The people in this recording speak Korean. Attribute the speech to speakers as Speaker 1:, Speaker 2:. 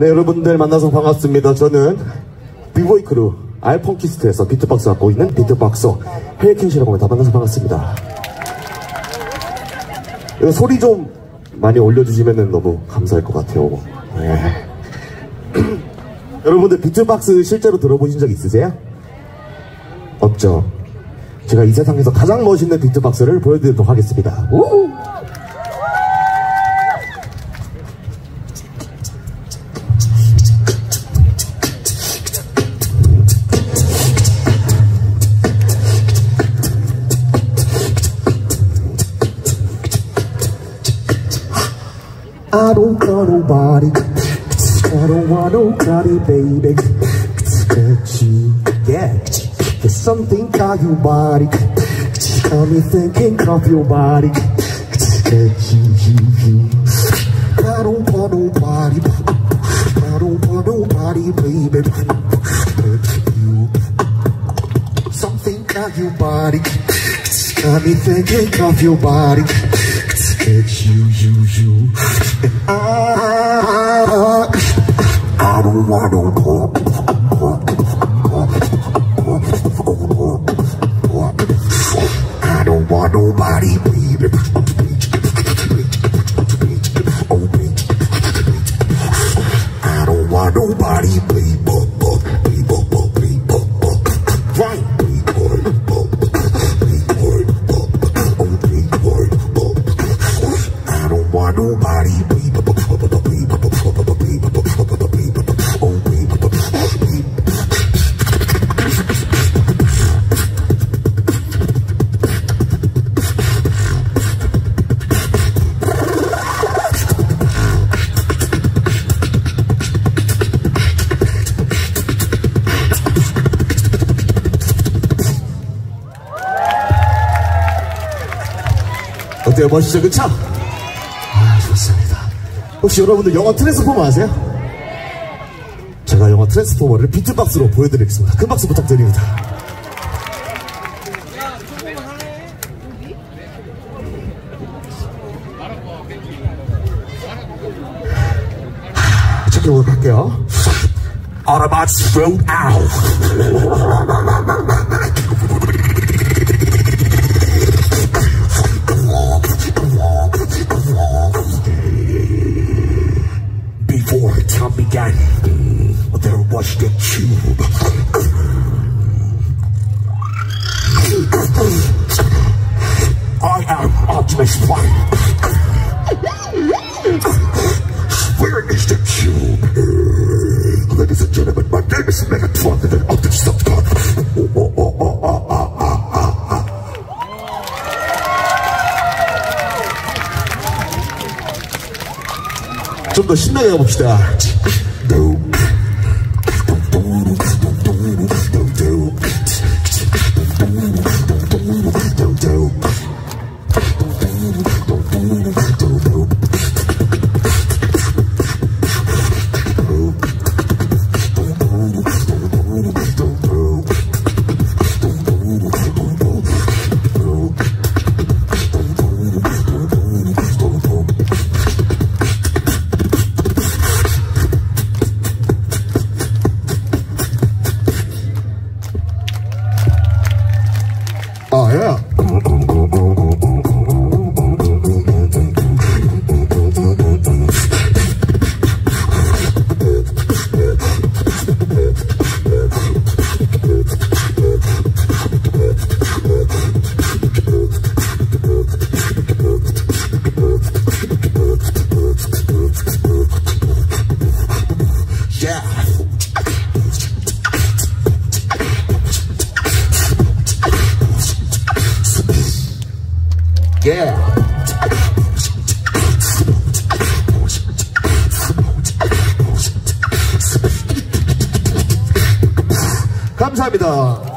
Speaker 1: 네, 여러분들 만나서 반갑습니다. 저는 비보이 크루 R Funkist에서 비트박스 맡고 있는 비트박서 헬킹시라고 합니다. 만나서 반갑습니다. 소리 좀 많이 올려주시면 너무 감사할 것 같아요. 네. 여러분들 비트박스 실제로 들어보신 적 있으세요? 없죠? 제가 이 세상에서 가장 멋있는 비트박스를 보여드리도록 하겠습니다. 우! I don't want nobody. I don't want nobody, baby. But you, yeah. There's something about your body. Got me thinking of your body. That you, you, you. I don't want nobody. I don't want nobody, baby. But you. Something about your body. Got me thinking of your body. It's you, you, you. And I, I don't want no 어때요? 멋있죠? 그쵸? 아, 좋습니다. 혹시 여러분들 영화 트랜스포머 아세요? 제가 영화 트랜스포머를 비트박스로 보여드리겠습니다. 큰 박수 부탁드립니다. 할게요. Autobots throw out. Time began, there was the tube. I am Optimus Prime. Where is the tube? Ladies and gentlemen, my name is Megatron and I'm the Subcon. 좀 더 신나게 가봅시다. う。 감사합니다.